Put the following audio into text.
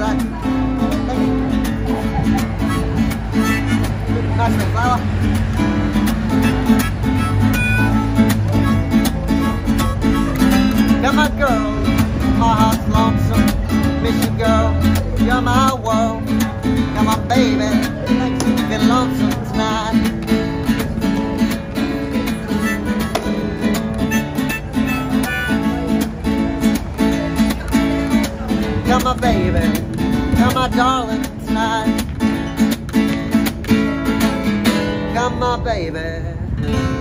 You're my girl, my heart's lonesome. Miss you, girl. You're my world. You're my baby. Feel lonesome tonight. My baby. You're my darling tonight. Come my baby.